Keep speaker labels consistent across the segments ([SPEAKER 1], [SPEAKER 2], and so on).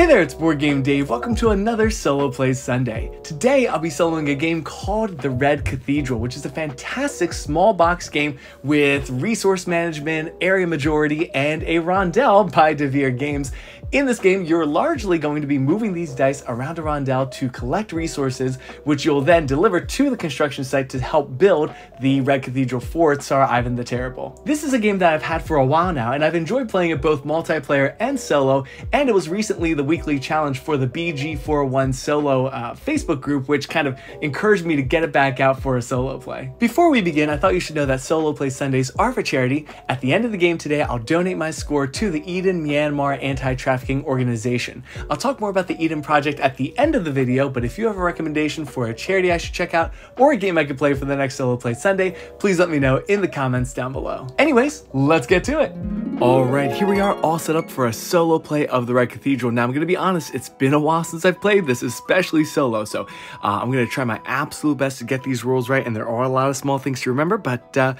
[SPEAKER 1] Hey there, it's Board Game Dave. Welcome to another Solo Play Sunday. Today, I'll be soloing a game called The Red Cathedral, which is a fantastic small box game with resource management, area majority, and a rondel by Devir Games. In this game, you're largely going to be moving these dice around a rondel to collect resources, which you'll then deliver to the construction site to help build the Red Cathedral for Tsar Ivan the Terrible. This is a game that I've had for a while now, and I've enjoyed playing it both multiplayer and solo, and it was recently the weekly challenge for the BG41 solo uh, Facebook group, which kind of encouraged me to get it back out for a solo play. Before we begin, I thought you should know that Solo Play Sundays are for charity. At the end of the game today, I'll donate my score to the Eden Myanmar Anti-Trafficking trafficking organization. I'll talk more about the Eden Project at the end of the video, but if you have a recommendation for a charity I should check out or a game I could play for the next Solo Play Sunday, please let me know in the comments down below. Anyways, let's get to it. All right, here we are all set up for a solo play of the Red Cathedral. Now, I'm going to be honest, it's been a while since I've played this, especially solo, so uh, I'm going to try my absolute best to get these rules right, and there are a lot of small things to remember, but uh,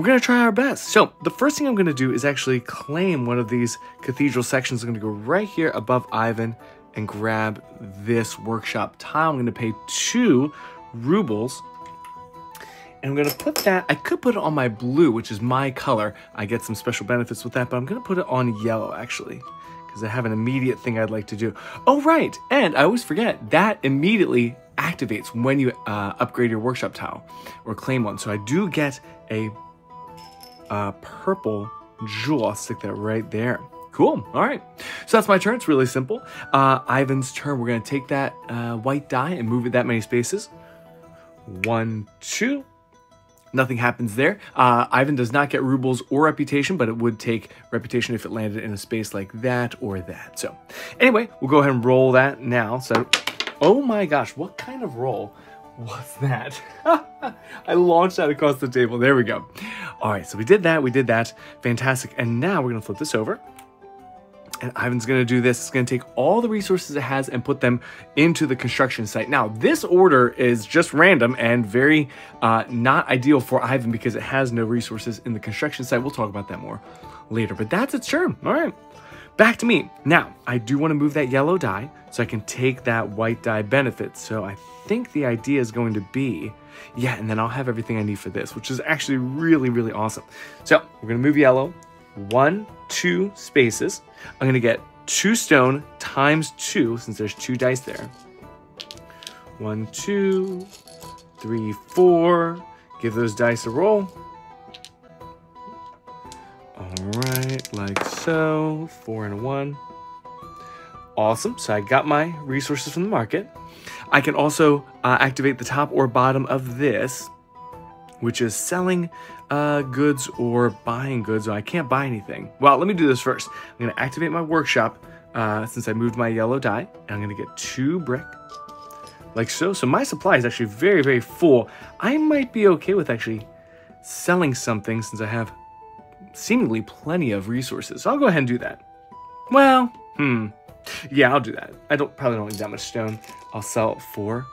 [SPEAKER 1] we're going to try our best. So the first thing I'm going to do is actually claim one of these cathedral sections. I'm going to go right here above Ivan and grab this workshop tile. I'm going to pay two rubles. And I'm to put that, I could put it on my blue, which is my color. I get some special benefits with that, but I'm to put it on yellow, actually because I have an immediate thing I'd like to do. Oh, right, and I always forget, that immediately activates when you uh, upgrade your workshop tile or claim one. So I do get a uh, purple jewel. I'll stick that right there. Cool. All right. So that's my turn. It's really simple. Uh, Ivan's turn. We're going to take that uh, white die and move it that many spaces. One, two. Nothing happens there. Uh, Ivan does not get rubles or reputation, but it would take reputation if it landed in a space like that or that. So anyway, we'll go ahead and roll that now. So, oh my gosh, what kind of roll? What's that? I launched that across the table. There we go. All right, so we did that. We did that. Fantastic. And now we're going to flip this over. And Ivan's going to do this. It's going to take all the resources it has and put them into the construction site. Now, this order is just random and very uh, not ideal for Ivan because it has no resources in the construction site. We'll talk about that more later. But that's its turn. All right. Back to me. Now, I do want to move that yellow die so I can take that white die benefit. So I think the idea is going to be, yeah, and then I'll have everything I need for this, which is actually really, really awesome. So we're going to move yellow, one, two spaces. I'm going to get two stone times two, since there's two dice there. One, two, three, four. Give those dice a roll. All right, like so, four and one. Awesome, so I got my resources from the market. I can also uh, activate the top or bottom of this, which is selling uh, goods or buying goods. So I can't buy anything. Well, let me do this first. I'm gonna activate my workshop uh, since I moved my yellow die, and I'm gonna get two brick, like so. So my supply is actually very, very full. I might be okay with actually selling something since I have seemingly plenty of resources. So I'll go ahead and do that. Well, hmm. Yeah, I'll do that. I don't probably don't need that much stone. I'll sell it for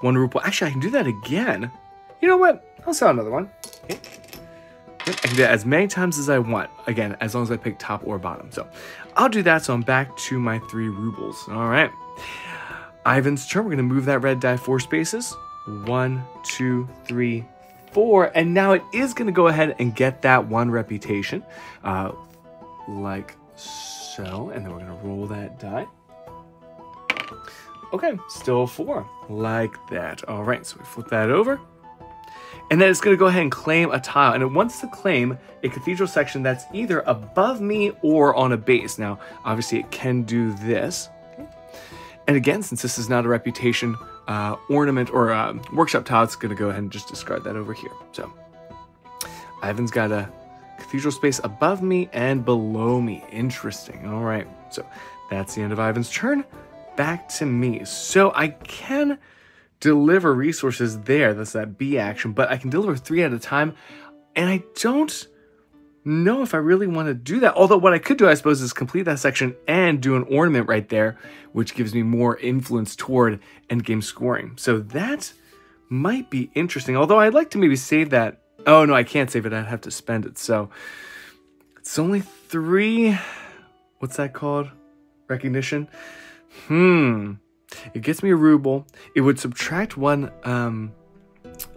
[SPEAKER 1] one ruble. Actually, I can do that again. You know what? I'll sell another one. Okay. I can do that as many times as I want. Again, as long as I pick top or bottom. So I'll do that. So I'm back to my three rubles. All right. Ivan's turn. We're going to move that red die four spaces. One, two, three, four. And now it is going to go ahead and get that one reputation. Uh, like so. And then we're going to roll that die. Okay, still four. Like that. All right, so we flip that over. And then it's going to go ahead and claim a tile. And it wants to claim a cathedral section that's either above me or on a base. Now, obviously, it can do this. And again, since this is not a reputation uh, ornament or uh, workshop tile, it's going to go ahead and just discard that over here. So, Ivan's got a cathedral space above me and below me. Interesting. All right. So, that's the end of Ivan's turn. Back to me. So, I can deliver resources there. That's that B action, but I can deliver three at a time. And I don't know if I really want to do that. Although what I could do, I suppose, is complete that section and do an ornament right there, which gives me more influence toward endgame scoring. So that might be interesting. Although I'd like to maybe save that. Oh, no, I can't save it. I'd have to spend it. So it's only three. What's that called? recognition. Hmm. It gets me a ruble. It would subtract one um,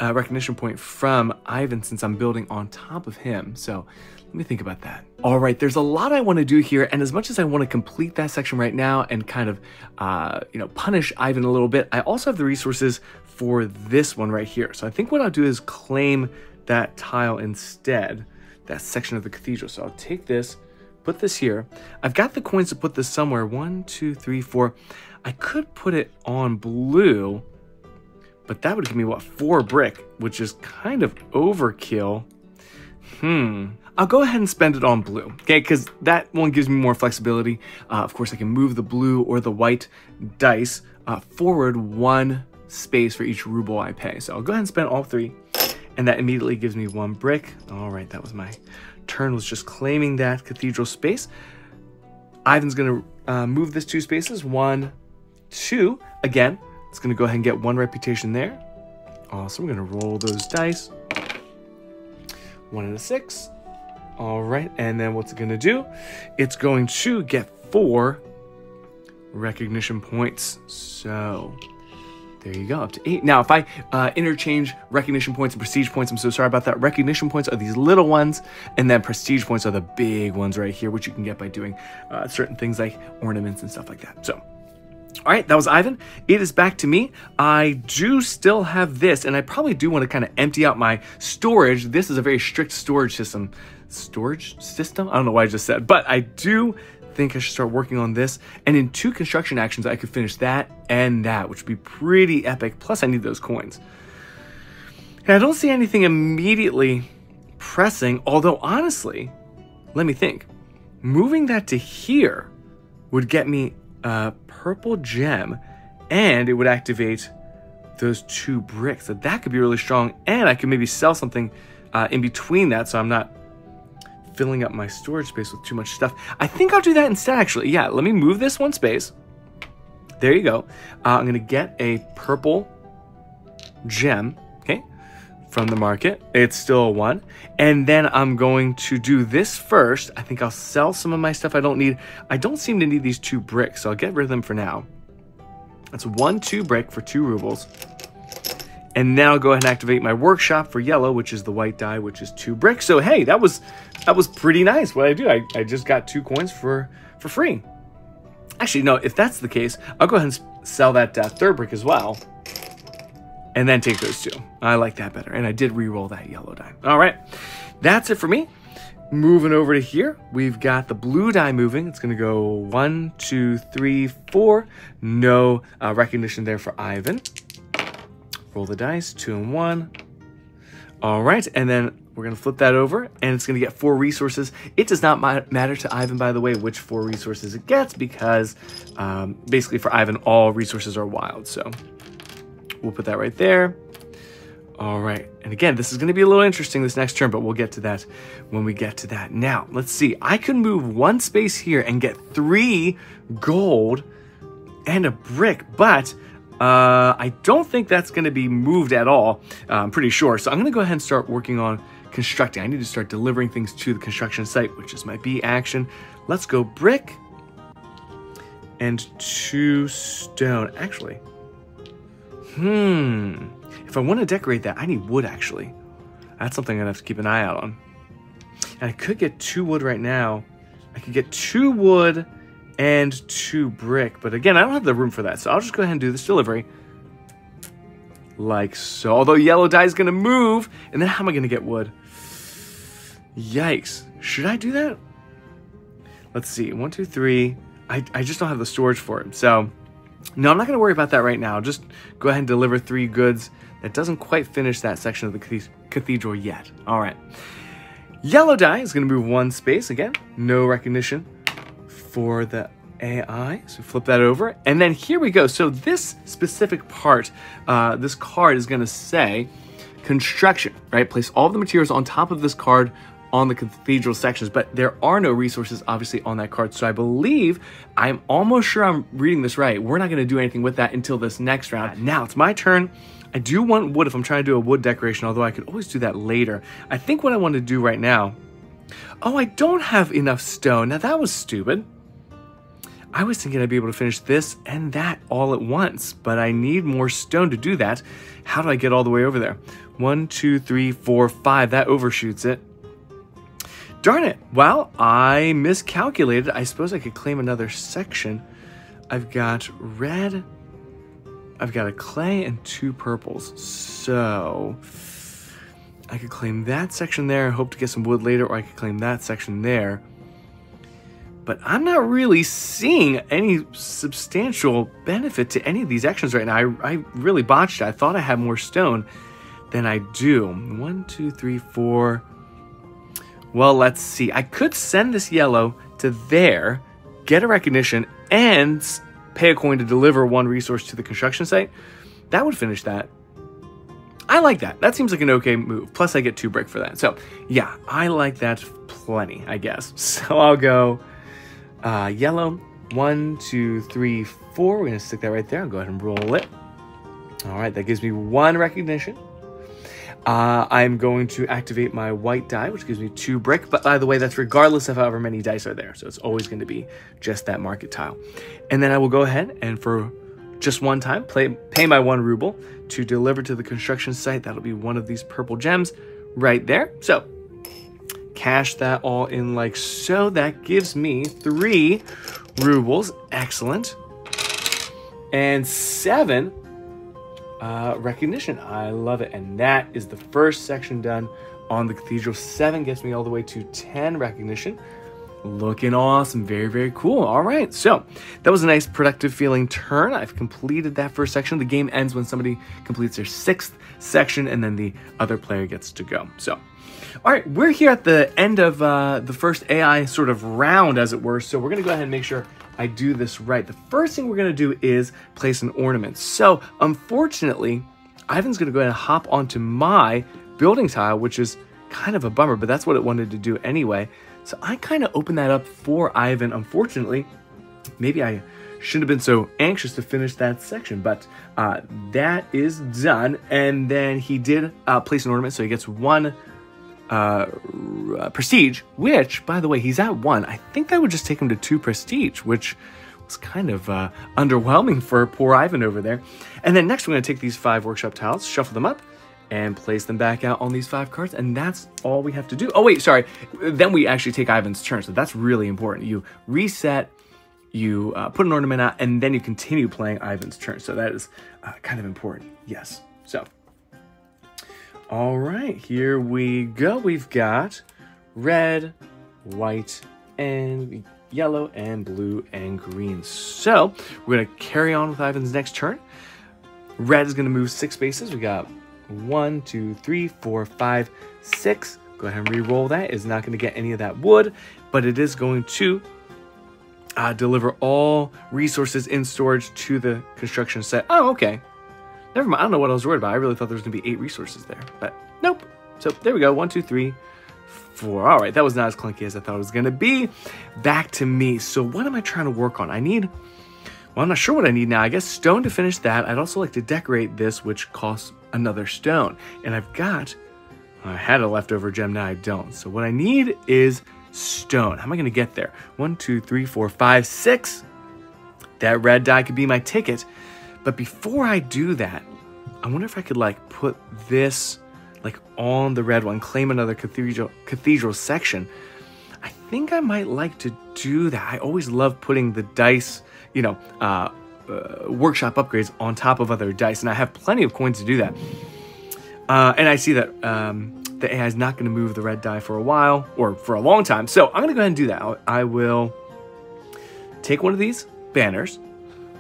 [SPEAKER 1] uh, recognition point from Ivan since I'm building on top of him. So let me think about that. All right, there's a lot I want to do here, and as much as I want to complete that section right now and kind of, uh, you know, punish Ivan a little bit, I also have the resources for this one right here. So I think what I'll do is claim that tile instead, that section of the cathedral. So I'll take this, put this here. I've got the coins to put this somewhere. One, two, three, four. I could put it on blue, but that would give me, what, four brick, which is kind of overkill. Hmm. I'll go ahead and spend it on blue, okay? Because that one gives me more flexibility. Uh, of course, I can move the blue or the white dice uh, forward one space for each ruble I pay. So I'll go ahead and spend all three, and that immediately gives me one brick. All right, that was my turn, was just claiming that cathedral space. Ivan's gonna uh, move this two spaces, one, two. Again, it's gonna go ahead and get one reputation there. Awesome, we're gonna roll those dice. One and a six. All right, and then what's it gonna do? It's going to get four recognition points. So there you go, up to eight. Now, if I uh, interchange recognition points and prestige points, I'm so sorry about that. Recognition points are these little ones, and then prestige points are the big ones right here, which you can get by doing uh, certain things like ornaments and stuff like that. So, all right, that was Ivan. It is back to me. I do still have this, and I probably do want to kind of empty out my storage. This is a very strict storage system. Storage system? I don't know why I just said, but I do think I should start working on this. And in two construction actions, I could finish that and that, which would be pretty epic. Plus, I need those coins. And I don't see anything immediately pressing, although honestly, let me think. Moving that to here would get me a purple gem and it would activate those two bricks. So that could be really strong. And I could maybe sell something uh, in between that so I'm not filling up my storage space with too much stuff. I think I'll do that instead, actually. Yeah, let me move this one space. There you go. Uh, I'm going to get a purple gem, from the market. It's still a one. And then I'm going to do this first. I think I'll sell some of my stuff I don't need. I don't seem to need these two bricks, so I'll get rid of them for now. That's one two brick for two rubles. And now I'll go ahead and activate my workshop for yellow, which is the white die, which is two bricks. So hey, that was that was pretty nice. What I do, I, I just got two coins for for free. Actually, no, if that's the case, I'll go ahead and sell that uh, third brick as well. And then take those two. I like that better. And I did re-roll that yellow die. All right, that's it for me. Moving over to here, we've got the blue die moving. It's going to go one, two, three, four. No uh, recognition there for Ivan. Roll the dice, two and one. All right, and then we're gonna flip that over and it's gonna get four resources. It does not matter to Ivan, by the way, which four resources it gets because um, basically for Ivan, all resources are wild. So we'll put that right there. All right, and again, this is gonna be a little interesting this next turn, but we'll get to that when we get to that. Now, let's see, I can move one space here and get three gold and a brick, but uh, I don't think that's going to be moved at all. Uh, I'm pretty sure. So I'm going to go ahead and start working on constructing. I need to start delivering things to the construction site, which is my B action. Let's go brick and two stone. Actually, hmm. If I want to decorate that, I need wood, actually. That's something to have to keep an eye out on. And I could get two wood right now. I could get two wood and two brick. But again, I don't have the room for that, so I'll just go ahead and do this delivery. Like so. Although yellow die is going to move, and then how am I going to get wood? Yikes. Should I do that? Let's see. One, two, three. I, I just don't have the storage for it. So, no, I'm not going to worry about that right now. Just go ahead and deliver three goods. That doesn't quite finish that section of the cathedral yet. All right. Yellow die is going to move one space. Again, no recognition for the AI. So flip that over. And then here we go. So this specific part, uh, this card is going to say construction, right? Place all the materials on top of this card on the cathedral sections, but there are no resources obviously on that card. So I believe, I'm almost sure I'm reading this right. We're not going to do anything with that until this next round. Now it's my turn. I do want wood if I'm trying to do a wood decoration, although I could always do that later. I think what I want to do right now, oh, I don't have enough stone. Now that was stupid. I was thinking I'd be able to finish this and that all at once, but I need more stone to do that. How do I get all the way over there? One, two, three, four, five. That overshoots it. Darn it. Well, I miscalculated. I suppose I could claim another section. I've got red. I've got a clay and two purples. So I could claim that section there and hope to get some wood later, or I could claim that section there but I'm not really seeing any substantial benefit to any of these actions right now. I, I really botched it. I thought I had more stone than I do. One, two, three, four. Well, let's see. I could send this yellow to there, get a recognition, and pay a coin to deliver one resource to the construction site. That would finish that. I like that. That seems like an okay move. Plus, I get two brick for that. So, yeah, I like that plenty, I guess. So I'll go uh, yellow, one, two, three, four. We're going to stick that right there. I'll go ahead and roll it. All right, that gives me one recognition. Uh, I'm going to activate my white die, which gives me two brick. But by the way, that's regardless of however many dice are there. So it's always going to be just that market tile. And then I will go ahead and for just one time, play, pay my one ruble to deliver to the construction site. That'll be one of these purple gems right there. So cash that all in like so. That gives me three rubles. Excellent. And seven uh, recognition. I love it. And that is the first section done on the cathedral. Seven gets me all the way to 10 recognition. Looking awesome. Very, very cool. All right. So that was a nice productive feeling turn. I've completed that first section. The game ends when somebody completes their sixth section and then the other player gets to go. So all right, we're here at the end of uh, the first AI sort of round, as it were. So we're gonna go ahead and make sure I do this right. The first thing we're gonna do is place an ornament. So unfortunately, Ivan's gonna go ahead and hop onto my building tile, which is kind of a bummer, but that's what it wanted to do anyway. So I kind of opened that up for Ivan. Unfortunately, maybe I shouldn't have been so anxious to finish that section, but uh, that is done. And then he did uh, place an ornament, so he gets one uh, prestige, which, by the way, he's at one. I think that would just take him to two prestige, which was kind of uh, underwhelming for poor Ivan over there. And then next, we're going to take these five workshop tiles, shuffle them up, and place them back out on these five cards. And that's all we have to do. Oh, wait, sorry. Then we actually take Ivan's turn. So that's really important. You reset, you uh, put an ornament out, and then you continue playing Ivan's turn. So that is uh, kind of important. Yes. So all right, here we go. We've got red, white, and yellow, and blue, and green. So we're going to carry on with Ivan's next turn. Red is going to move six spaces. We got one, two, three, four, five, six. Go ahead and re-roll that. It's not going to get any of that wood, but it is going to uh, deliver all resources in storage to the construction site. Oh, okay. Never mind. I don't know what I was worried about. I really thought there was going to be eight resources there. But nope. So there we go. One, two, three, four. All right. That was not as clunky as I thought it was going to be. Back to me. So what am I trying to work on? I need... Well, I'm not sure what I need now. I guess stone to finish that. I'd also like to decorate this, which costs another stone. And I've got... I had a leftover gem. Now I don't. So what I need is stone. How am I going to get there? One, two, three, four, five, six. That red die could be my ticket. But before I do that, I wonder if I could like put this like on the red one, claim another cathedral cathedral section. I think I might like to do that. I always love putting the dice, you know, uh, uh, workshop upgrades on top of other dice, and I have plenty of coins to do that. Uh, and I see that um, the AI is not going to move the red die for a while or for a long time, so I'm going to go ahead and do that. I will take one of these banners,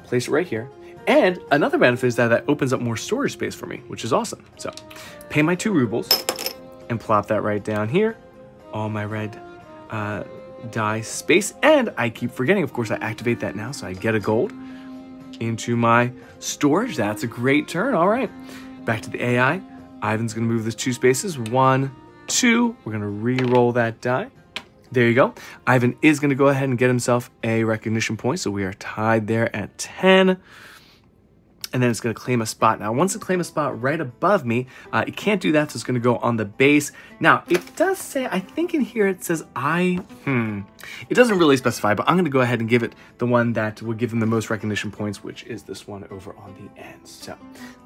[SPEAKER 1] place it right here, and another benefit is that that opens up more storage space for me, which is awesome. So pay my two rubles and plop that right down here. All my red uh, die space. And I keep forgetting, of course, I activate that now. So I get a gold into my storage. That's a great turn. All right. Back to the AI. Ivan's going to move this two spaces. One, two. We're going to re-roll that die. There you go. Ivan is going to go ahead and get himself a recognition point. So we are tied there at 10. And then it's to claim a spot. Now, once it claims a spot right above me, uh, it can't do that, so it's to go on the base. Now, it does say, I think in here it says I, hmm, it doesn't really specify, but I'm to go ahead and give it the one that will give them the most recognition points, which is this one over on the end. So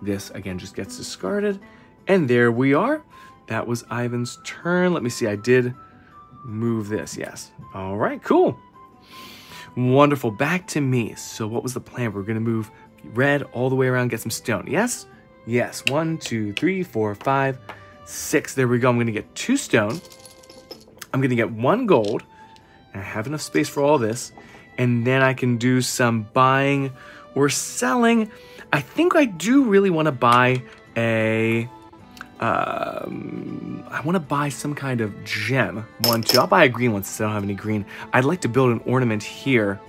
[SPEAKER 1] this, again, just gets discarded, and there we are. That was Ivan's turn. Let me see, I did move this, yes. All right, cool. Wonderful, back to me. So what was the plan? We're to move red all the way around, get some stone. Yes? Yes. One, two, three, four, five, six. There we go. I'm going to get two stone. I'm going to get one gold. And I have enough space for all this. And then I can do some buying or selling. I think I do really want to buy a... Um, I want to buy some kind of gem. One, two. I'll buy a green one since I don't have any green. I'd like to build an ornament here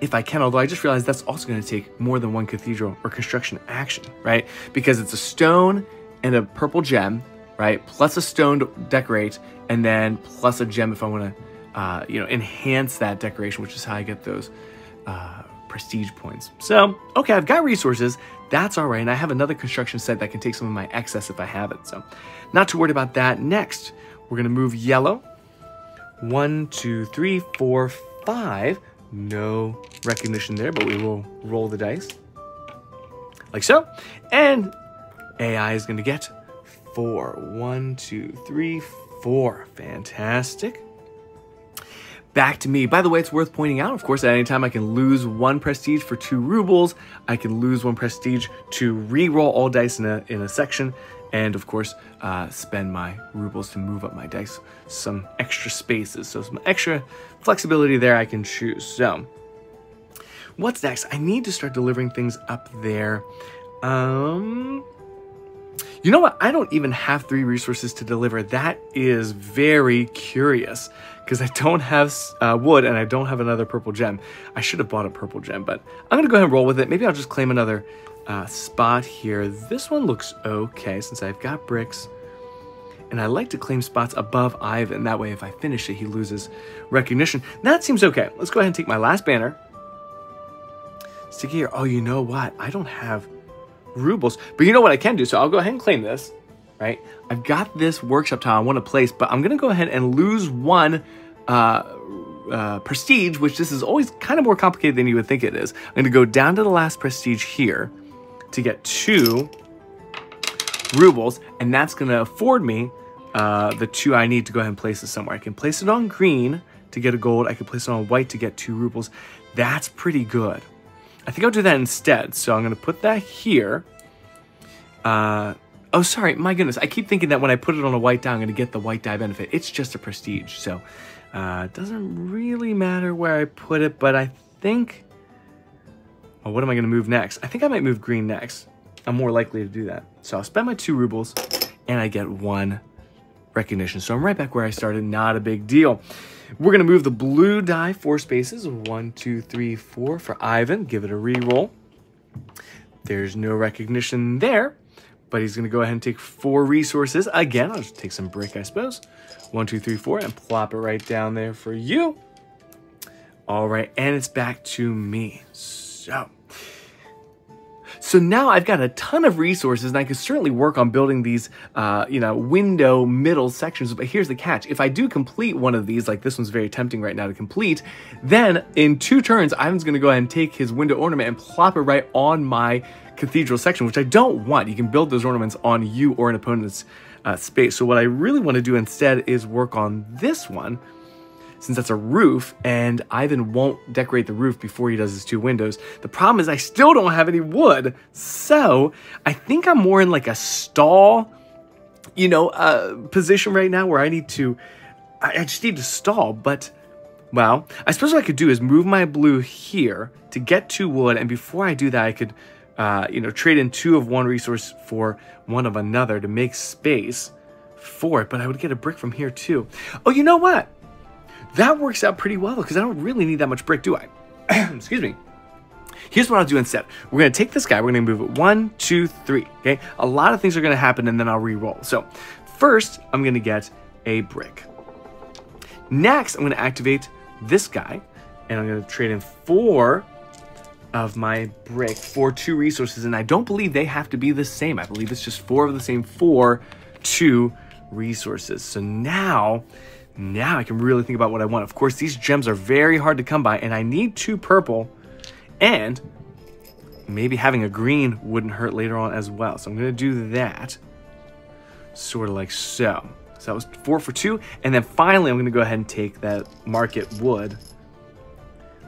[SPEAKER 1] if I can, although I just realized that's also going to take more than one cathedral or construction action, right? Because it's a stone and a purple gem, right? Plus a stone to decorate, and then plus a gem if I want to, uh, you know, enhance that decoration, which is how I get those uh, prestige points. So, okay, I've got resources. That's all right. And I have another construction set that can take some of my excess if I have it. So, not too worried about that. Next, we're going to move yellow. One, two, three, four, five. No recognition there, but we will roll the dice. Like so. And AI is going to get four. One, two, three, four. Fantastic. Back to me. By the way, it's worth pointing out, of course, at any time I can lose one prestige for two rubles. I can lose one prestige to re-roll all dice in a, in a section and of course uh, spend my rubles to move up my dice. Some extra spaces so some extra flexibility there I can choose. So what's next? I need to start delivering things up there. Um you know what? I don't even have three resources to deliver. That is very curious because I don't have uh, wood and I don't have another purple gem. I should have bought a purple gem but I'm gonna go ahead and roll with it. Maybe I'll just claim another uh, spot here. This one looks okay since I've got bricks. And I like to claim spots above Ivan. That way, if I finish it, he loses recognition. That seems okay. Let's go ahead and take my last banner. Stick here. Oh, you know what? I don't have rubles. But you know what I can do? So I'll go ahead and claim this, right? I've got this workshop tile I want to place, but I'm going to go ahead and lose one uh, uh, prestige, which this is always kind of more complicated than you would think it is. I'm going to go down to the last prestige here to get two rubles, and that's to afford me uh, the two I need to go ahead and place it somewhere. I can place it on green to get a gold. I can place it on white to get two rubles. That's pretty good. I think I'll do that instead. So I'm to put that here. Uh, oh, sorry. My goodness. I keep thinking that when I put it on a white die, I'm to get the white die benefit. It's just a prestige. So uh, it doesn't really matter where I put it, but I think well, what am I going to move next? I think I might move green next. I'm more likely to do that. So I'll spend my two rubles and I get one recognition. So I'm right back where I started. Not a big deal. We're going to move the blue die four spaces. One, two, three, four for Ivan. Give it a re-roll. There's no recognition there, but he's going to go ahead and take four resources. Again, I'll just take some brick, I suppose. One, two, three, four, and plop it right down there for you. All right, and it's back to me. So, so So now I've got a ton of resources and I can certainly work on building these, uh, you know, window middle sections. But here's the catch. If I do complete one of these, like this one's very tempting right now to complete, then in two turns, Ivan's going to go ahead and take his window ornament and plop it right on my cathedral section, which I don't want. You can build those ornaments on you or an opponent's uh, space. So what I really want to do instead is work on this one, since that's a roof, and Ivan won't decorate the roof before he does his two windows. The problem is I still don't have any wood, so I think I'm more in like a stall, you know, uh, position right now where I need to, I, I just need to stall, but... Well, I suppose what I could do is move my blue here to get two wood, and before I do that, I could, uh, you know, trade in two of one resource for one of another to make space for it, but I would get a brick from here too. Oh, you know what? That works out pretty well because I don't really need that much brick, do I? Excuse me. Here's what I'll do instead. We're to take this guy. We're to move it one, two, three. Okay. A lot of things are to happen and then I'll re-roll. So first, I'm to get a brick. Next, I'm to activate this guy and I'm to trade in four of my brick for two resources, and I don't believe they have to be the same. I believe it's just four of the same four, two resources. So now, now I can really think about what I want. Of course, these gems are very hard to come by, and I need two purple, and maybe having a green wouldn't hurt later on as well. So I'm gonna do that, sort of like so. So that was four for two, and then finally I'm gonna go ahead and take that market wood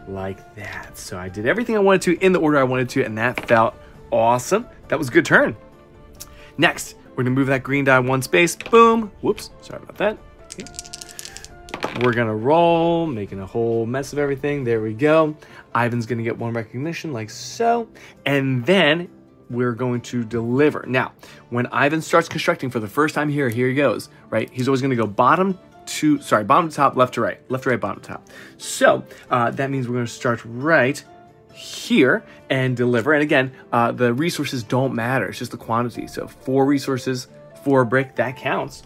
[SPEAKER 1] like that. So I did everything I wanted to in the order I wanted to, and that felt awesome. That was a good turn. Next, we're gonna move that green die one space. Boom. Whoops, sorry about that. Okay. We're gonna roll, making a whole mess of everything. There we go. Ivan's gonna get one recognition like so. And then we're going to deliver. Now, when Ivan starts constructing for the first time here, here he goes, right? He's always gonna go bottom to, sorry, bottom to top, left to right, left to right, bottom to top. So uh, that means we're gonna start right here and deliver. And again, uh, the resources don't matter. It's just the quantity. So four resources, four brick, that counts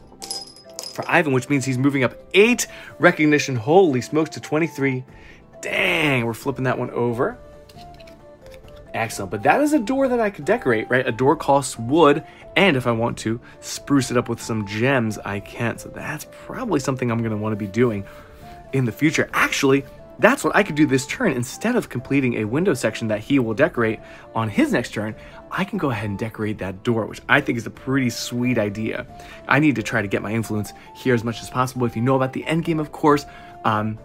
[SPEAKER 1] for Ivan, which means he's moving up eight recognition. Holy smokes to 23. Dang, we're flipping that one over. Excellent, but that is a door that I could decorate, right? A door costs wood, and if I want to spruce it up with some gems, I can. So that's probably something I'm gonna wanna be doing in the future. Actually, that's what I could do this turn. Instead of completing a window section that he will decorate on his next turn, I can go ahead and decorate that door, which I think is a pretty sweet idea. I need to try to get my influence here as much as possible. If you know about the end game, of course, um,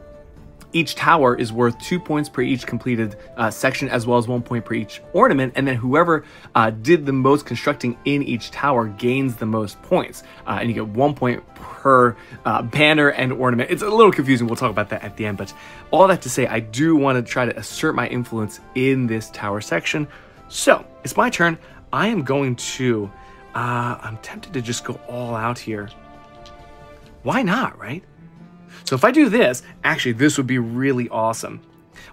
[SPEAKER 1] each tower is worth two points per each completed uh, section, as well as one point per each ornament. And then whoever uh, did the most constructing in each tower gains the most points. Uh, and you get one point per uh, banner and ornament. It's a little confusing. We'll talk about that at the end. But all that to say, I do want to try to assert my influence in this tower section. So it's my turn. I am going to, uh, I'm tempted to just go all out here. Why not, right? So if I do this, actually this would be really awesome.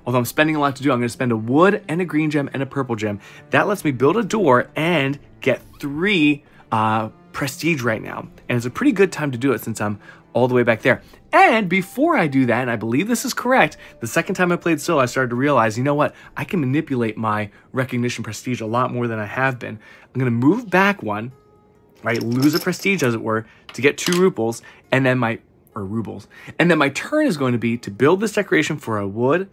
[SPEAKER 1] Although I'm spending a lot to do, I'm gonna spend a wood and a green gem and a purple gem. That lets me build a door and get three uh, prestige right now. And it's a pretty good time to do it since I'm all the way back there. And before I do that, and I believe this is correct, the second time I played solo, I started to realize, you know what? I can manipulate my recognition prestige a lot more than I have been. I'm gonna move back one, right? Lose a prestige, as it were, to get two ruples, and then my or rubles. And then my turn is going to be to build this decoration for a wood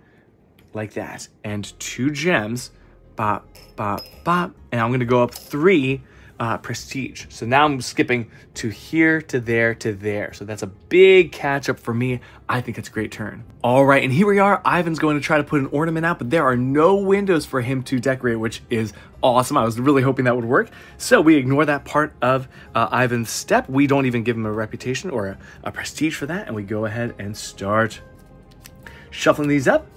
[SPEAKER 1] like that and two gems, bop, bop, bop. And I'm going to go up three uh, prestige. So now I'm skipping to here, to there, to there. So that's a big catch up for me. I think it's a great turn. All right, and here we are. Ivan's going to try to put an ornament out, but there are no windows for him to decorate, which is awesome. I was really hoping that would work. So we ignore that part of uh, Ivan's step. We don't even give him a reputation or a, a prestige for that, and we go ahead and start shuffling these up,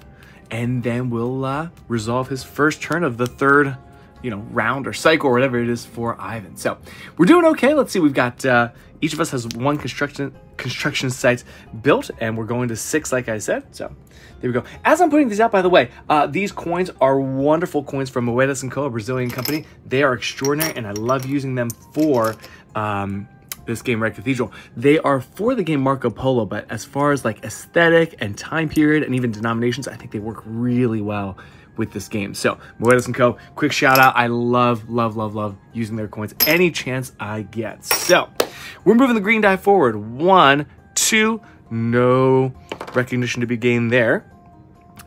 [SPEAKER 1] and then we'll uh, resolve his first turn of the third you know, round or cycle or whatever it is for Ivan. So we're doing okay. Let's see. We've got uh, each of us has one construction construction site built, and we're going to six, like I said. So there we go. As I'm putting these out, by the way, uh, these coins are wonderful coins from Moedas & Co., a Brazilian company. They are extraordinary, and I love using them for um, this game, Red Cathedral. They are for the game Marco Polo, but as far as like aesthetic and time period and even denominations, I think they work really well with this game. So, Moedas & Co., quick shout out. I love, love, love, love using their coins any chance I get. So, we're moving the green die forward. One, two, no recognition to be gained there.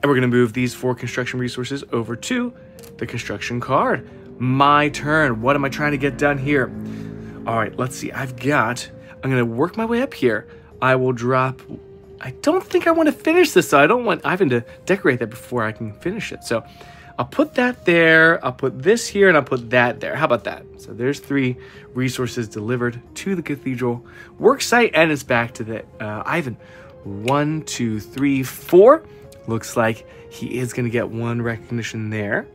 [SPEAKER 1] And we're going to move these four construction resources over to the construction card. My turn. What am I trying to get done here? All right, let's see. I've got, I'm going to work my way up here. I will drop I don't think I want to finish this, so I don't want Ivan to decorate that before I can finish it. So I'll put that there, I'll put this here, and I'll put that there. How about that? So there's three resources delivered to the cathedral work site, and it's back to the uh, Ivan. One, two, three, four. Looks like he is going to get one recognition there.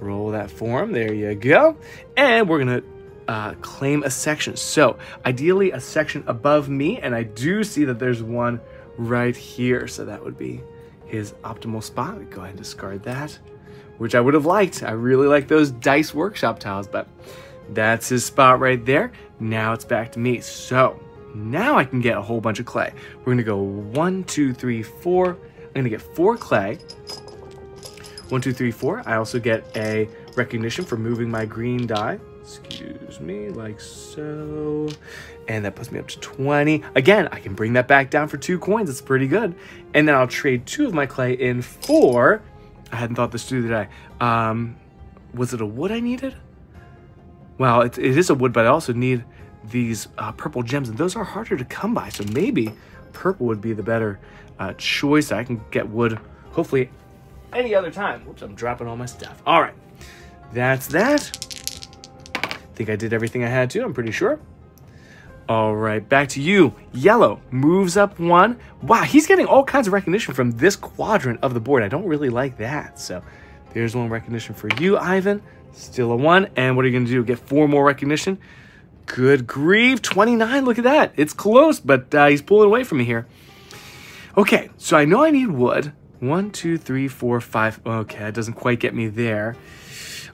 [SPEAKER 1] Roll that form. There you go. And we're going to uh, claim a section. So ideally a section above me, and I do see that there's one right here. So that would be his optimal spot. We go ahead and discard that, which I would have liked. I really like those dice workshop tiles, but that's his spot right there. Now it's back to me. So now I can get a whole bunch of clay. We're gonna go one, two, three, four. I'm gonna get four clay. One, two, three, four. I also get a recognition for moving my green die. Excuse me, like so. And that puts me up to 20. Again, I can bring that back down for two coins. It's pretty good. And then I'll trade two of my clay in for... I hadn't thought this through today. Um, was it a wood I needed? Well, it, it is a wood, but I also need these uh, purple gems, and those are harder to come by. So maybe purple would be the better uh, choice. I can get wood, hopefully, any other time. Whoops, I'm dropping all my stuff. All right, that's that. I think I did everything I had to, I'm pretty sure. All right, back to you. Yellow moves up one. Wow, he's getting all kinds of recognition from this quadrant of the board. I don't really like that. So there's one recognition for you, Ivan. Still a one. And what are you going to do? Get four more recognition? Good grief, 29. Look at that. It's close, but uh, he's pulling away from me here. Okay, so I know I need wood. One, two, three, four, five. Okay, that doesn't quite get me there.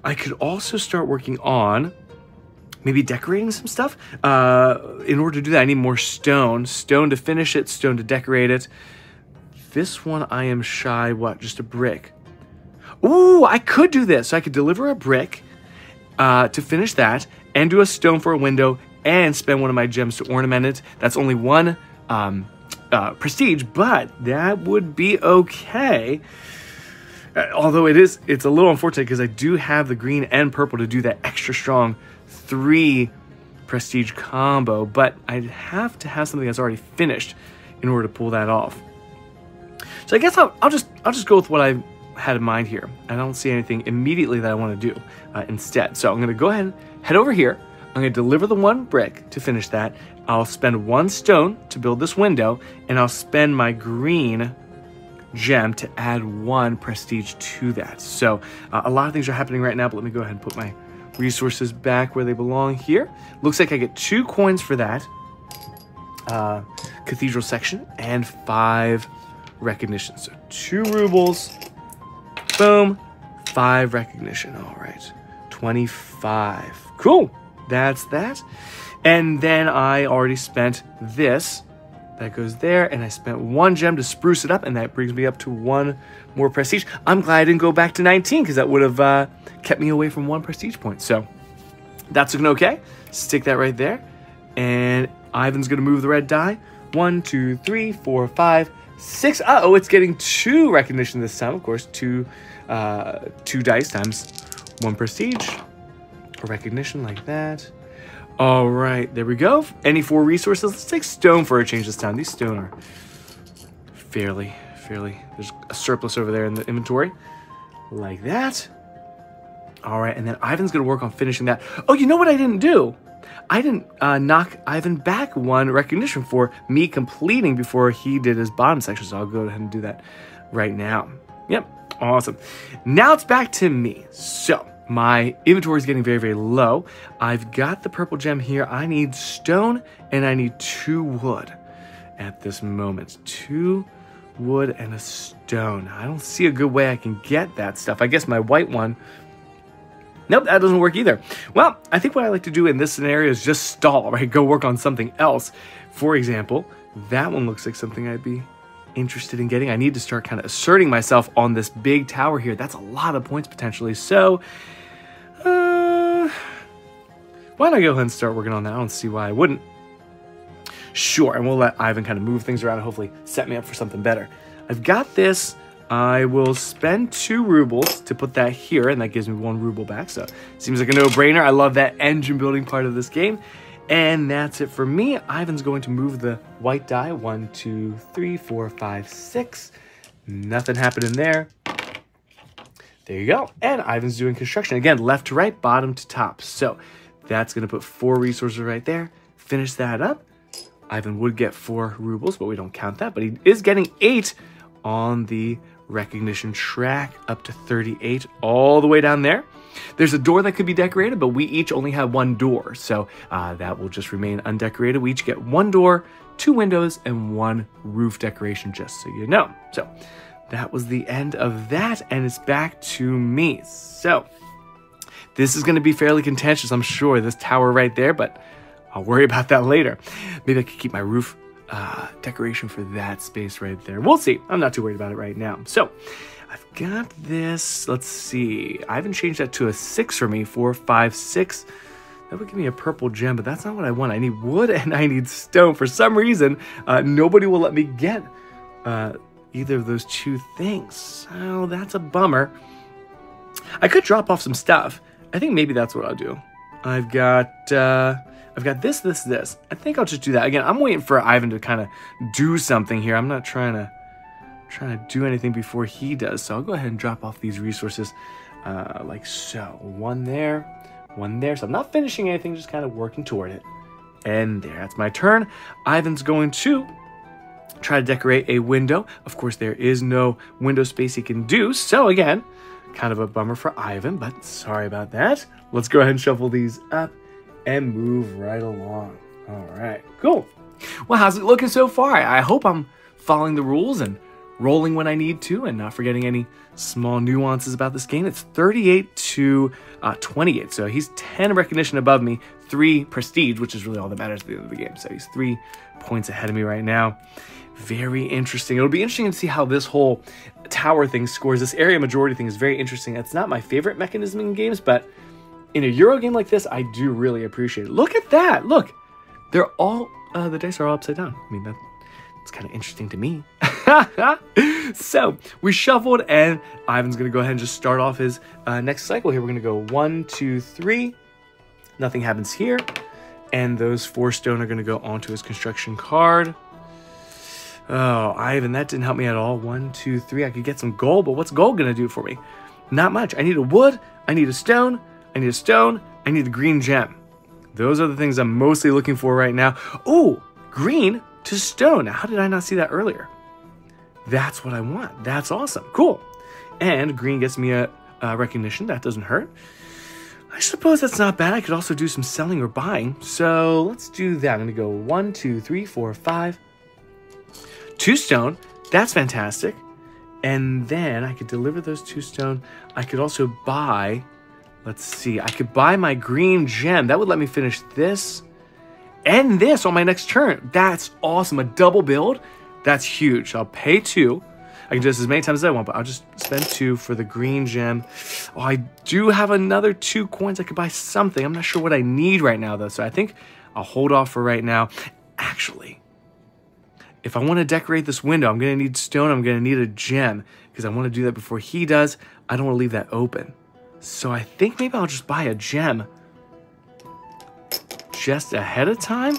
[SPEAKER 1] I could also start working on maybe decorating some stuff. Uh, in order to do that, I need more stone. Stone to finish it, stone to decorate it. This one I am shy, what, just a brick. Ooh, I could do this. So I could deliver a brick uh, to finish that, and do a stone for a window and spend one of my gems to ornament it. That's only one um, uh, prestige, but that would be okay. Uh, although it is, it's a little unfortunate because I do have the green and purple to do that extra strong three prestige combo, but I'd have to have something that's already finished in order to pull that off. So I guess I'll, I'll just I'll just go with what I had in mind here. I don't see anything immediately that I want to do uh, instead. So I'm going to go ahead and head over here. I'm going to deliver the one brick to finish that. I'll spend one stone to build this window, and I'll spend my green gem to add one prestige to that. So uh, a lot of things are happening right now, but let me go ahead and put my resources back where they belong here. Looks like I get two coins for that uh, cathedral section and five recognition. So two rubles Boom. Five recognition. All right. 25. Cool. That's that. And then I already spent this. That goes there. And I spent one gem to spruce it up. And that brings me up to one more prestige. I'm glad I didn't go back to 19 because that would have uh, kept me away from one prestige point. So that's looking okay. Stick that right there. And Ivan's going to move the red die. One, two, three, four, five, Six. Uh oh, it's getting two recognition this time. Of course, two, uh, two dice times one prestige. Recognition like that. All right, there we go. Any four resources. Let's take stone for a change this time. These stone are fairly, fairly. There's a surplus over there in the inventory, like that. All right, and then Ivan's gonna work on finishing that. Oh, you know what I didn't do? I didn't uh, knock Ivan back one recognition for me completing before he did his bottom section. So I'll go ahead and do that right now. Yep, awesome. Now it's back to me. So my inventory is getting very, very low. I've got the purple gem here. I need stone and I need two wood at this moment. Two wood and a stone. I don't see a good way I can get that stuff. I guess my white one Nope, that doesn't work either. Well, I think what I like to do in this scenario is just stall, right? Go work on something else. For example, that one looks like something I'd be interested in getting. I need to start kind of asserting myself on this big tower here. That's a lot of points potentially. So, uh, why I go ahead and start working on that? I don't see why I wouldn't. Sure, and we'll let Ivan kind of move things around and hopefully set me up for something better. I've got this I will spend two rubles to put that here, and that gives me one ruble back. So seems like a no-brainer. I love that engine building part of this game. And that's it for me. Ivan's going to move the white die. One, two, three, four, five, six. Nothing happened in there. There you go. And Ivan's doing construction. Again, left to right, bottom to top. So that's going to put four resources right there. Finish that up. Ivan would get four rubles, but we don't count that. But he is getting eight on the recognition track up to 38 all the way down there. There's a door that could be decorated, but we each only have one door, so uh, that will just remain undecorated. We each get one door, two windows, and one roof decoration, just so you know. So that was the end of that, and it's back to me. So this is going to be fairly contentious, I'm sure, this tower right there, but I'll worry about that later. Maybe I could keep my roof uh, decoration for that space right there. We'll see. I'm not too worried about it right now. So I've got this. Let's see. I haven't changed that to a six for me. Four, five, six. That would give me a purple gem, but that's not what I want. I need wood and I need stone. For some reason, uh, nobody will let me get uh, either of those two things. So that's a bummer. I could drop off some stuff. I think maybe that's what I'll do. I've got uh, I've got this, this, this. I think I'll just do that. Again, I'm waiting for Ivan to kind of do something here. I'm not trying to trying to do anything before he does. So I'll go ahead and drop off these resources uh, like so. One there, one there. So I'm not finishing anything, just kind of working toward it. And there, that's my turn. Ivan's going to try to decorate a window. Of course, there is no window space he can do. So again, kind of a bummer for Ivan, but sorry about that. Let's go ahead and shuffle these up and move right along. All right, cool. Well, how's it looking so far? I hope I'm following the rules and rolling when I need to and not forgetting any small nuances about this game. It's 38 to uh, 28, so he's 10 recognition above me, 3 prestige, which is really all that matters at the end of the game. So he's 3 points ahead of me right now. Very interesting. It'll be interesting to see how this whole tower thing scores. This area majority thing is very interesting. It's not my favorite mechanism in games, but in a Euro game like this, I do really appreciate it. Look at that. Look, they're all, uh, the dice are all upside down. I mean, that, it's kind of interesting to me. so we shuffled and Ivan's going to go ahead and just start off his uh, next cycle here. We're going to go one, two, three. Nothing happens here. And those four stone are going to go onto his construction card. Oh, Ivan, that didn't help me at all. One, two, three. I could get some gold, but what's gold going to do for me? Not much. I need a wood. I need a stone. I need a stone. I need a green gem. Those are the things I'm mostly looking for right now. Oh, green to stone. How did I not see that earlier? That's what I want. That's awesome. Cool. And green gets me a, a recognition. That doesn't hurt. I suppose that's not bad. I could also do some selling or buying. So let's do that. I'm going to go one, two, three, four, five. Two stone. That's fantastic. And then I could deliver those two stone. I could also buy, let's see, I could buy my green gem. That would let me finish this and this on my next turn. That's awesome. A double build. That's huge. I'll pay two. I can do this as many times as I want, but I'll just spend two for the green gem. Oh, I do have another two coins. I could buy something. I'm not sure what I need right now, though, so I think I'll hold off for right now. Actually, if I want to decorate this window, I'm going to need stone. I'm going to need a gem because I want to do that before he does. I don't want to leave that open. So I think maybe I'll just buy a gem just ahead of time.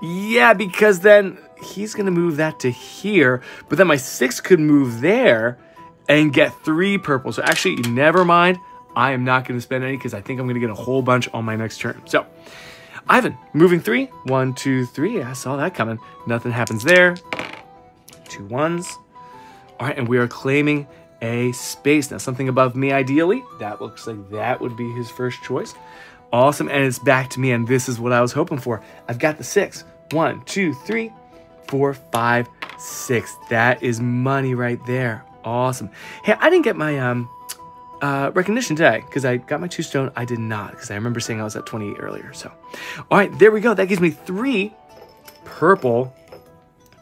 [SPEAKER 1] Yeah, because then he's going to move that to here, but then my six could move there and get three purple. So actually, never mind. I am not going to spend any because I think I'm going to get a whole bunch on my next turn. So, Ivan, moving three. One, two, three. I saw that coming. Nothing happens there. Two ones. All right, and we are claiming a space. Now, something above me, ideally. That looks like that would be his first choice. Awesome, and it's back to me, and this is what I was hoping for. I've got the six. One, two, three, four, five, six. That is money right there. Awesome. Hey, I didn't get my um uh, recognition today because I got my two stone. I did not because I remember saying I was at 28 earlier. So, all right, there we go. That gives me three purple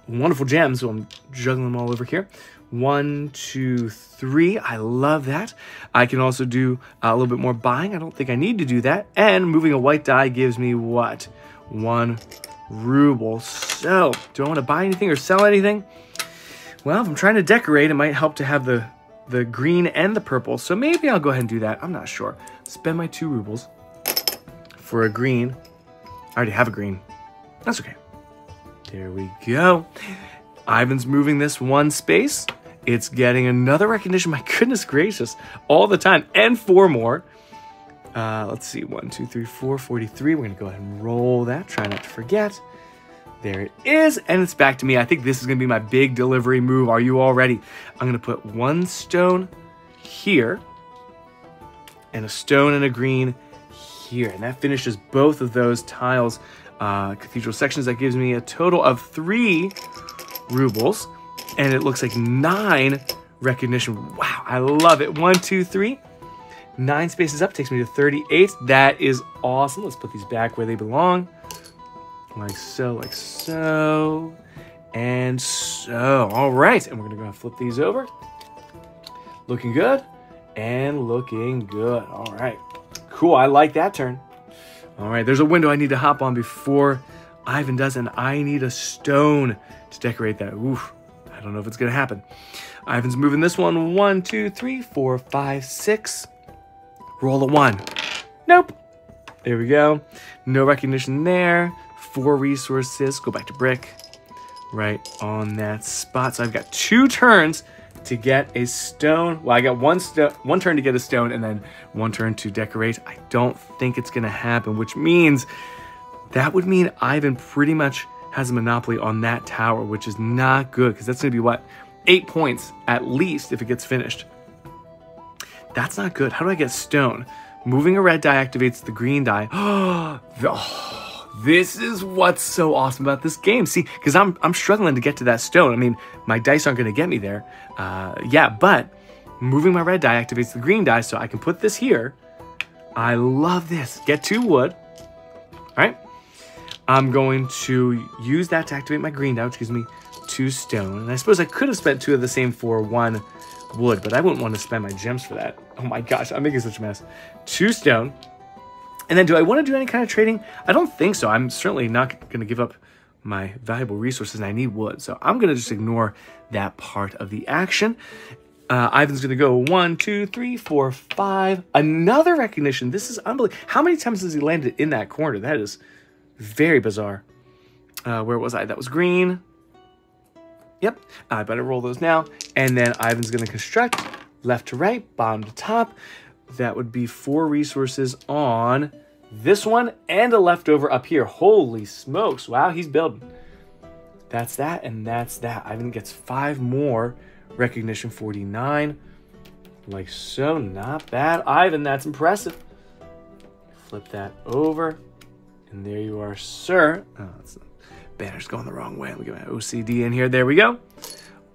[SPEAKER 1] wonderful gems. So I'm juggling them all over here. One, two, three. I love that. I can also do a little bit more buying. I don't think I need to do that. And moving a white die gives me what? One ruble. So, do I want to buy anything or sell anything? Well, if I'm trying to decorate, it might help to have the, the green and the purple. So maybe I'll go ahead and do that. I'm not sure. Spend my two rubles for a green. I already have a green. That's okay. There we go. Ivan's moving this one space. It's getting another recognition. My goodness gracious. All the time. And four more. Uh, let's see, one, two, three, four, 43. We're gonna go ahead and roll that, try not to forget. There it is, and it's back to me. I think this is gonna be my big delivery move. Are you all ready? I'm gonna put one stone here, and a stone and a green here. And that finishes both of those tiles, uh, cathedral sections. That gives me a total of three rubles, and it looks like nine recognition. Wow, I love it. One, two, three. Nine spaces up takes me to 38. That is awesome. Let's put these back where they belong. Like so, like so, and so. All right, and we're gonna go and flip these over. looking good and looking good. All right, cool. I like that turn. All right, there's a window I need to hop on before Ivan does, and I need a stone to decorate that. Oof, I don't know if it's gonna happen. Ivan's moving this one. One, two, three, four, five, six. Roll a one. Nope. There we go. No recognition there. Four resources. Go back to brick. Right on that spot. So I've got two turns to get a stone. Well, I got one one turn to get a stone, and then one turn to decorate. I don't think it's gonna happen, which means that would mean Ivan pretty much has a monopoly on that tower, which is not good because that's gonna be what eight points at least if it gets finished. That's not good. How do I get stone? Moving a red die activates the green die. oh, this is what's so awesome about this game. See, because I'm I'm struggling to get to that stone. I mean, my dice aren't going to get me there. Uh, yeah, but moving my red die activates the green die, so I can put this here. I love this. Get two wood. All right. I'm going to use that to activate my green which gives me two stone. And I suppose I could have spent two of the same for one wood, but I wouldn't want to spend my gems for that. Oh my gosh, I'm making such a mess. Two stone. And then do I want to do any kind of trading? I don't think so. I'm certainly not going to give up my valuable resources and I need wood. So I'm going to just ignore that part of the action. Uh, Ivan's going to go one, two, three, four, five. Another recognition. This is unbelievable. How many times has he landed in that corner? That is very bizarre. Uh, where was I? That was green. Yep, I better roll those now. And then Ivan's gonna construct left to right, bottom to top. That would be four resources on this one and a leftover up here. Holy smokes, wow, he's building. That's that and that's that. Ivan gets five more recognition 49. Like so, not bad. Ivan, that's impressive. Flip that over. And there you are, sir. Oh, Banner's going the wrong way. Let me get my OCD in here. There we go.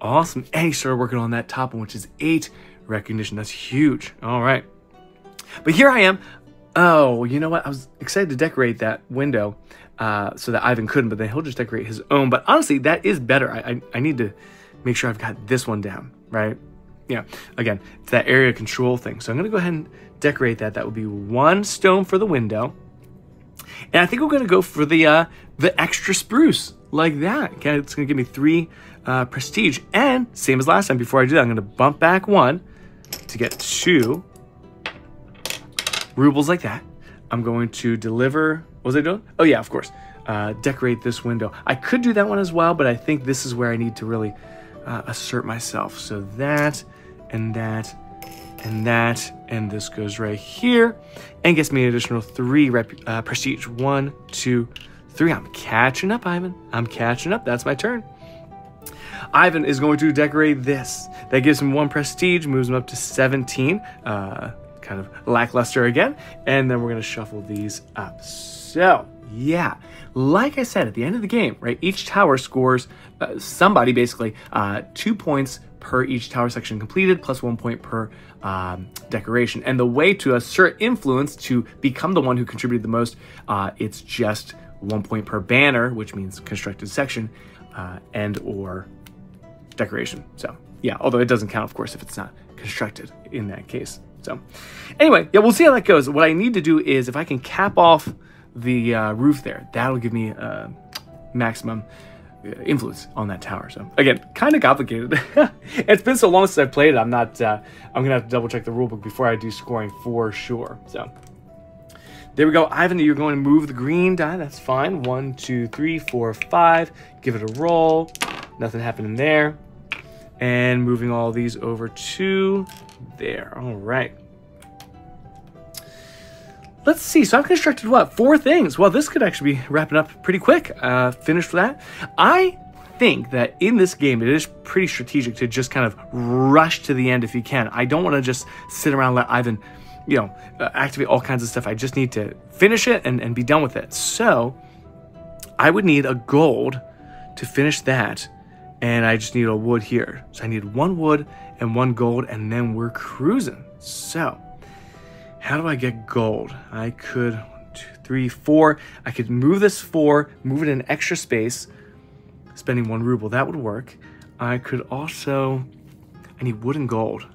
[SPEAKER 1] Awesome. And he started working on that top one, which is eight recognition. That's huge. All right. But here I am. Oh, you know what? I was excited to decorate that window uh, so that Ivan couldn't, but then he'll just decorate his own. But honestly, that is better. I, I, I need to make sure I've got this one down, right? Yeah, again, it's that area control thing. So I'm going to go ahead and decorate that. That would be one stone for the window. And I think we're going to go for the uh, the extra spruce like that. Okay, it's going to give me three uh, prestige. And same as last time, before I do that, I'm going to bump back one to get two rubles like that. I'm going to deliver, what was I doing? Oh yeah, of course. Uh, decorate this window. I could do that one as well, but I think this is where I need to really uh, assert myself. So that and that and that, and this goes right here, and gets me an additional three rep, uh, prestige. One, two, three. I'm catching up, Ivan. I'm catching up. That's my turn. Ivan is going to decorate this. That gives him one prestige, moves him up to 17. Uh, kind of lackluster again. And then we're going to shuffle these up. So, yeah, like I said, at the end of the game, right, each tower scores uh, somebody basically uh, two points per each tower section completed, plus one point per um, decoration. And the way to assert influence to become the one who contributed the most, uh, it's just one point per banner, which means constructed section, uh, and or decoration. So yeah, although it doesn't count, of course, if it's not constructed in that case. So anyway, yeah, we'll see how that goes. What I need to do is if I can cap off the uh, roof there, that'll give me uh, maximum influence on that tower. So again, kind of complicated. it's been so long since I played it. I'm not. Uh, I'm gonna have to double check the rulebook before I do scoring for sure. So there we go, Ivan. You're going to move the green die. That's fine. One, two, three, four, five. Give it a roll. Nothing happening there. And moving all these over to there. All right. Let's see. So I've constructed what? Four things. Well, this could actually be wrapping up pretty quick. Uh, finished that. I think that in this game, it is pretty strategic to just kind of rush to the end if you can. I don't want to just sit around and let Ivan, you know, uh, activate all kinds of stuff. I just need to finish it and, and be done with it. So I would need a gold to finish that. And I just need a wood here. So I need one wood and one gold, and then we're cruising. So how do I get gold? I could, one, two, three, four. I could move this four, move it in extra space, spending one ruble. That would work. I could also, I need wood and gold.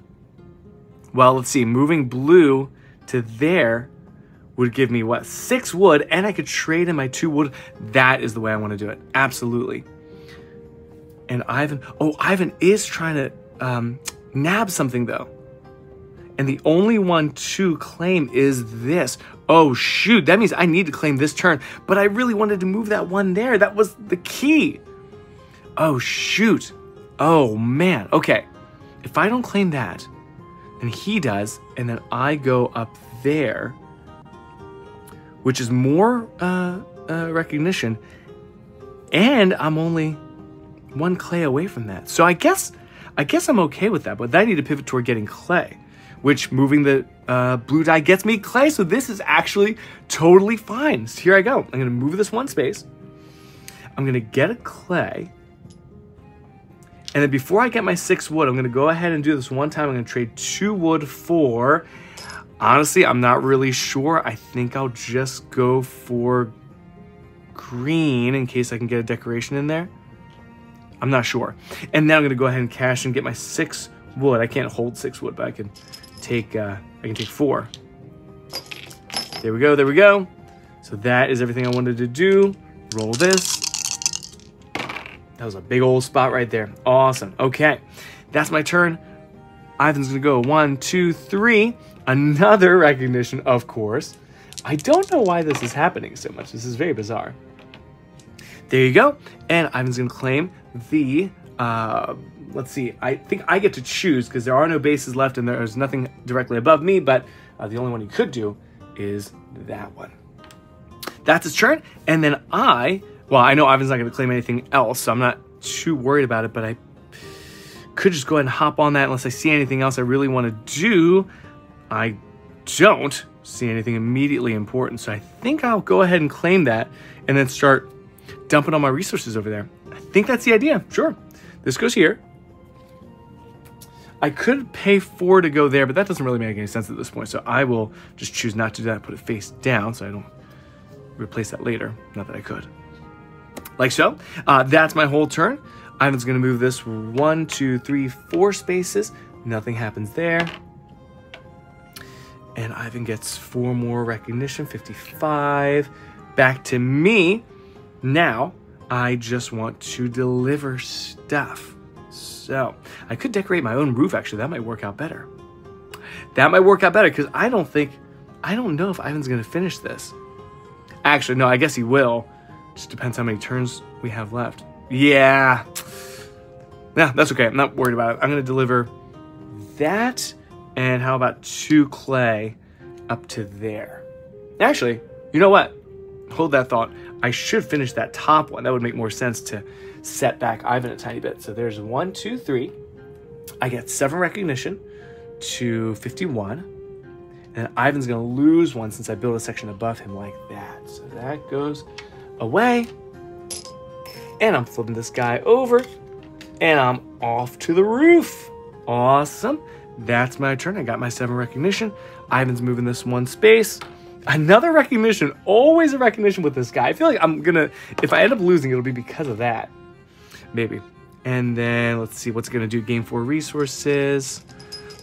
[SPEAKER 1] Well, let's see. Moving blue to there would give me what? Six wood, and I could trade in my two wood. That is the way I want to do it. Absolutely. And Ivan, oh, Ivan is trying to um, nab something though. And the only one to claim is this. Oh, shoot. That means I need to claim this turn. But I really wanted to move that one there. That was the key. Oh, shoot. Oh, man. Okay. If I don't claim that, and he does, and then I go up there, which is more uh, uh, recognition, and I'm only one clay away from that. So I guess I guess I'm okay with that, but I need to pivot toward getting clay which moving the uh, blue die gets me clay. So this is actually totally fine. So here I go. I'm to move this one space. I'm going to get a clay. And then before I get my six wood, I'm going to go ahead and do this one time. I'm to trade two wood for... Honestly, I'm not really sure. I think I'll just go for green in case I can get a decoration in there. I'm not sure. And now I'm going to go ahead and cash and get my six wood. I can't hold six wood, but I can take, uh, I can take four. There we go, there we go. So that is everything I wanted to do. Roll this. That was a big old spot right there. Awesome. Okay, that's my turn. Ivan's gonna go one, two, three. Another recognition, of course. I don't know why this is happening so much. This is very bizarre. There you go. And Ivan's gonna claim the uh, let's see. I think I get to choose because there are no bases left and there's nothing directly above me, but uh, the only one you could do is that one. That's his turn. And then I, well, I know Ivan's not going to claim anything else, so I'm not too worried about it, but I could just go ahead and hop on that unless I see anything else I really want to do. I don't see anything immediately important, so I think I'll go ahead and claim that and then start dumping all my resources over there. I think that's the idea. Sure. This goes here. I could pay four to go there, but that doesn't really make any sense at this point. So I will just choose not to do that, put it face down so I don't replace that later. Not that I could. Like so. Uh, that's my whole turn. Ivan's going to move this one, two, three, four spaces. Nothing happens there. And Ivan gets four more recognition, 55. Back to me. Now, I just want to deliver stuff. So I could decorate my own roof actually. That might work out better. That might work out better because I don't think, I don't know if Ivan's going to finish this. Actually, no, I guess he will. Just depends how many turns we have left. Yeah. Yeah, that's okay. I'm not worried about it. I'm going to deliver that and how about two clay up to there. Actually, you know what? Hold that thought. I should finish that top one. That would make more sense to set back Ivan a tiny bit. So there's one, two, three. I get seven recognition to 51. And Ivan's going to lose one since I built a section above him like that. So that goes away. And I'm flipping this guy over. And I'm off to the roof. Awesome. That's my turn. I got my seven recognition. Ivan's moving this one space. Another recognition. Always a recognition with this guy. I feel like I'm to, if I end up losing, it'll be because of that. Maybe. And then let's see what's to do. Game four resources.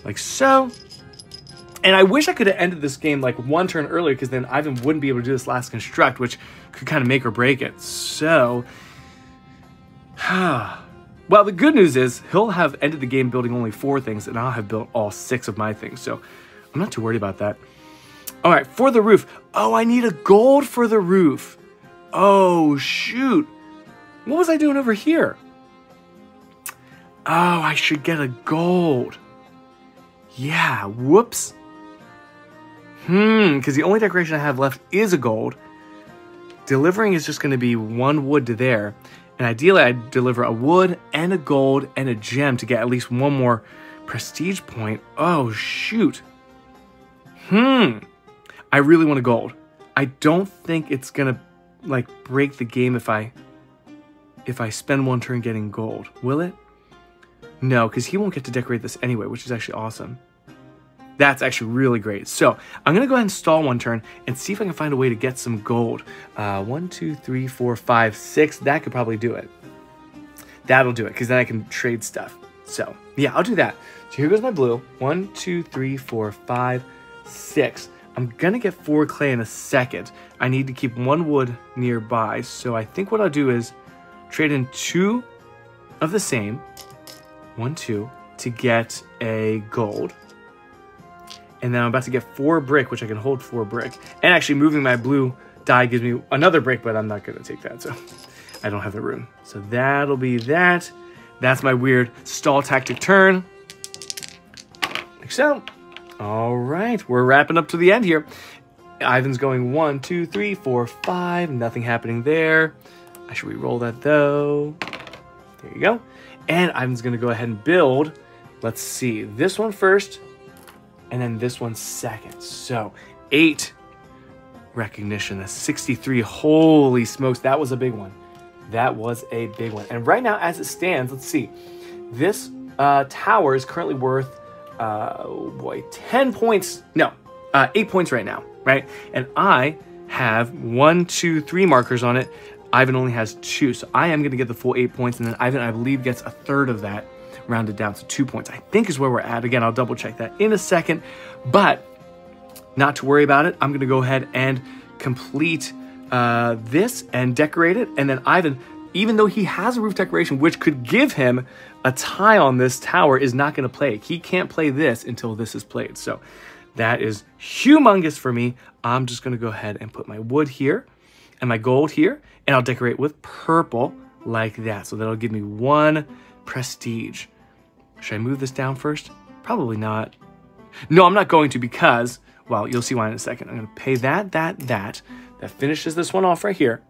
[SPEAKER 1] Like so. And I wish I could have ended this game like one turn earlier because then Ivan wouldn't be able to do this last construct, which could kind of make or break it. So, well, the good news is he'll have ended the game building only four things, and I'll have built all six of my things. So I'm not too worried about that. All right, for the roof. Oh, I need a gold for the roof. Oh, shoot. What was I doing over here? Oh, I should get a gold. Yeah, whoops. Hmm, because the only decoration I have left is a gold. Delivering is just going to be one wood to there. And ideally, I'd deliver a wood and a gold and a gem to get at least one more prestige point. Oh, shoot. Hmm. I really want a gold. I don't think it's gonna like break the game if I if I spend one turn getting gold. Will it? No, because he won't get to decorate this anyway, which is actually awesome. That's actually really great. So I'm gonna go ahead and stall one turn and see if I can find a way to get some gold. Uh, one, two, three, four, five, six. That could probably do it. That'll do it, because then I can trade stuff. So yeah, I'll do that. So here goes my blue. One, two, three, four, five, six. I'm gonna get four clay in a second. I need to keep one wood nearby. So I think what I'll do is trade in two of the same, one, two, to get a gold. And then I'm about to get four brick, which I can hold four brick. And actually moving my blue die gives me another brick, but I'm not gonna take that, so I don't have the room. So that'll be that. That's my weird stall tactic turn. Like so. All right, we're wrapping up to the end here. Ivan's going one, two, three, four, five. Nothing happening there. I should re-roll that though. There you go. And Ivan's gonna go ahead and build. Let's see, this one first, and then this one second. So eight recognition, that's 63. Holy smokes, that was a big one. That was a big one. And right now, as it stands, let's see, this uh, tower is currently worth uh, oh boy, 10 points, no, uh, eight points right now, right? And I have one, two, three markers on it. Ivan only has two, so I am gonna get the full eight points, and then Ivan, I believe, gets a third of that rounded down to two points. I think is where we're at. Again, I'll double check that in a second, but not to worry about it. I'm gonna go ahead and complete uh, this and decorate it, and then Ivan, even though he has a roof decoration, which could give him a tie on this tower, is not going to play. He can't play this until this is played. So that is humongous for me. I'm just going to go ahead and put my wood here and my gold here, and I'll decorate with purple like that. So that'll give me one prestige. Should I move this down first? Probably not. No, I'm not going to because, well, you'll see why in a second. I'm going to pay that, that, that. That finishes this one off right here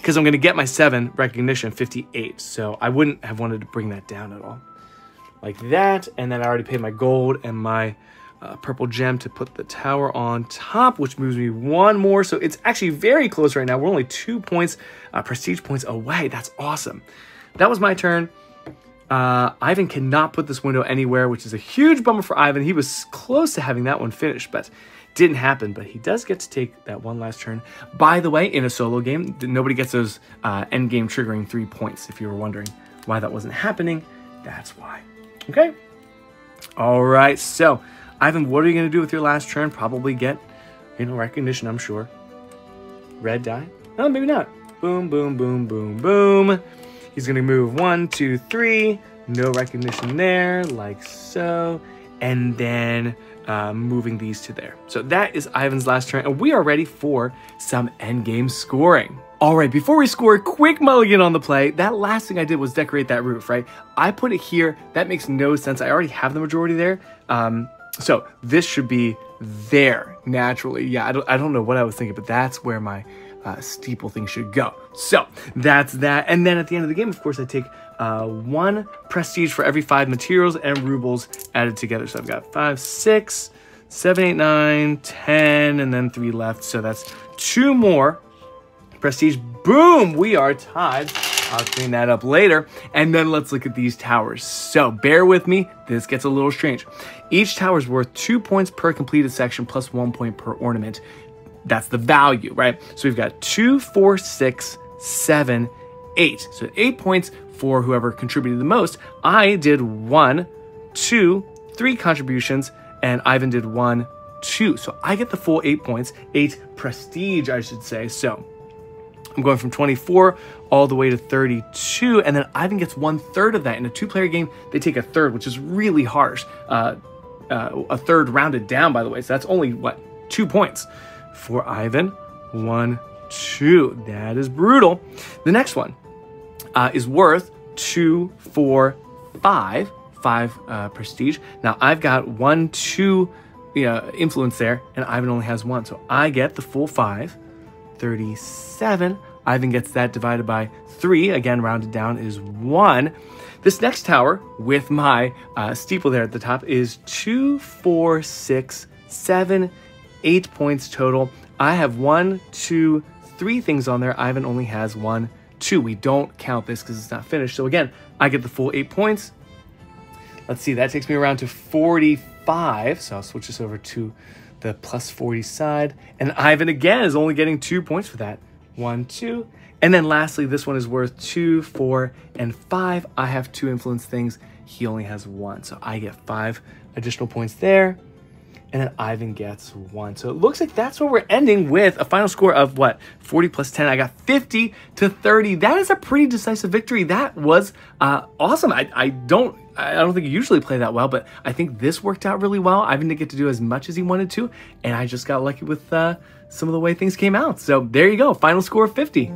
[SPEAKER 1] because I'm going to get my 7 recognition 58. So I wouldn't have wanted to bring that down at all. Like that. And then I already paid my gold and my uh, purple gem to put the tower on top, which moves me one more. So it's actually very close right now. We're only two points, uh, prestige points away. That's awesome. That was my turn. Uh, Ivan cannot put this window anywhere, which is a huge bummer for Ivan. He was close to having that one finished, but didn't happen, but he does get to take that one last turn. By the way, in a solo game, nobody gets those uh, end game triggering three points. If you were wondering why that wasn't happening, that's why. Okay. All right. So, Ivan, what are you going to do with your last turn? Probably get, you know, recognition, I'm sure. Red die? No, maybe not. Boom, boom, boom, boom, boom. He's going to move one, two, three. No recognition there, like so. And then uh, moving these to there. So that is Ivan's last turn, and we are ready for some endgame scoring. All right, before we score, quick mulligan on the play. That last thing I did was decorate that roof, right? I put it here. That makes no sense. I already have the majority there. Um, so this should be there naturally. Yeah, I don't, I don't know what I was thinking, but that's where my uh, steeple thing should go. So that's that. And then at the end of the game, of course, I take uh, one prestige for every five materials and rubles added together. So I've got five, six, seven, eight, nine, ten, and then three left. So that's two more prestige. Boom, we are tied. I'll clean that up later. And then let's look at these towers. So bear with me, this gets a little strange. Each tower is worth two points per completed section plus one point per ornament. That's the value, right? So we've got two, four, six, seven, eight. So eight points for whoever contributed the most. I did one, two, three contributions, and Ivan did one, two. So I get the full eight points, eight prestige, I should say. So I'm going from 24 all the way to 32, and then Ivan gets one third of that. In a two player game, they take a third, which is really harsh. Uh, uh, a third rounded down, by the way. So that's only, what, two points for Ivan. One, two. That is brutal. The next one uh, is worth two, four, five, five uh, prestige. Now I've got one, two influence there, and Ivan only has one. So I get the full five, 37. Ivan gets that divided by three. Again, rounded down is one. This next tower with my uh, steeple there at the top is two, four, six, seven, eight points total. I have one, two, three things on there. Ivan only has one, two. We don't count this because it's not finished. So again, I get the full eight points. Let's see, that takes me around to 45. So I'll switch this over to the plus 40 side. And Ivan again is only getting two points for that. One, two. And then lastly, this one is worth two, four, and five. I have two influence things. He only has one. So I get five additional points there and then Ivan gets one. So it looks like that's where we're ending with a final score of what 40 plus 10. I got 50 to 30. That is a pretty decisive victory. That was uh, awesome. I, I don't I don't think usually play that well, but I think this worked out really well. Ivan didn't get to do as much as he wanted to, and I just got lucky with uh, some of the way things came out. So there you go, final score of 50.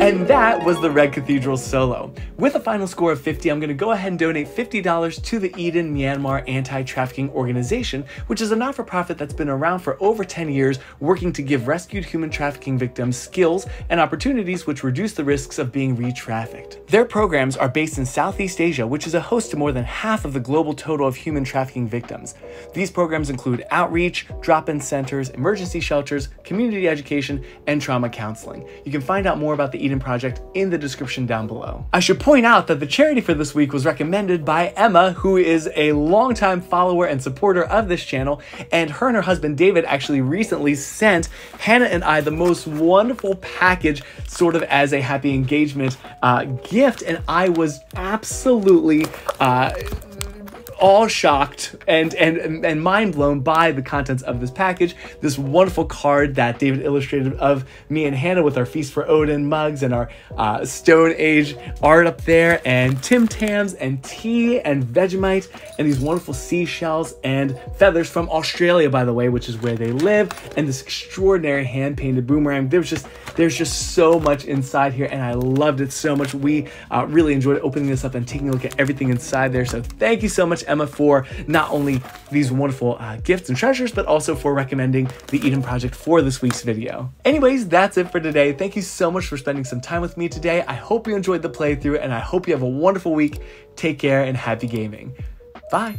[SPEAKER 1] And that was the Red Cathedral solo. With a final score of 50, I'm gonna go ahead and donate $50 to the Eden Myanmar Anti-Trafficking Organization, which is a not-for-profit that's been around for over 10 years, working to give rescued human trafficking victims skills and opportunities which reduce the risks of being re-trafficked. Their programs are based in Southeast Asia, which is a host to more than half of the global total of human trafficking victims. These programs include outreach, drop-in centers, emergency shelters, community community education, and trauma counseling. You can find out more about the Eden Project in the description down below. I should point out that the charity for this week was recommended by Emma, who is a longtime follower and supporter of this channel, and her and her husband David actually recently sent Hannah and I the most wonderful package, sort of as a happy engagement uh, gift, and I was absolutely uh, all shocked and, and, and mind blown by the contents of this package. This wonderful card that David illustrated of me and Hannah with our Feast for Odin mugs and our uh, Stone Age art up there, and Tim Tams and tea and Vegemite, and these wonderful seashells and feathers from Australia, by the way, which is where they live, and this extraordinary hand painted boomerang. There's just there's just so much inside here, and I loved it so much. We uh, really enjoyed opening this up and taking a look at everything inside there. So thank you so much, Emma, for not only these wonderful uh, gifts and treasures, but also for recommending the Eden Project for this week's video. Anyways, that's it for today. Thank you so much for spending some time with me today. I hope you enjoyed the playthrough, and I hope you have a wonderful week. Take care and happy gaming. Bye.